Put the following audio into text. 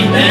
Amen.